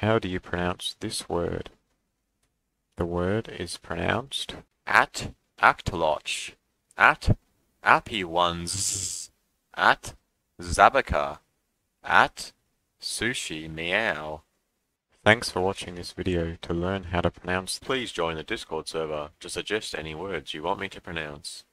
How do you pronounce this word? The word is pronounced At Aktoloch. At Appy Ones. At Zabaka. At Sushi Meow. Thanks for watching this video. To learn how to pronounce Please join the Discord server to suggest any words you want me to pronounce.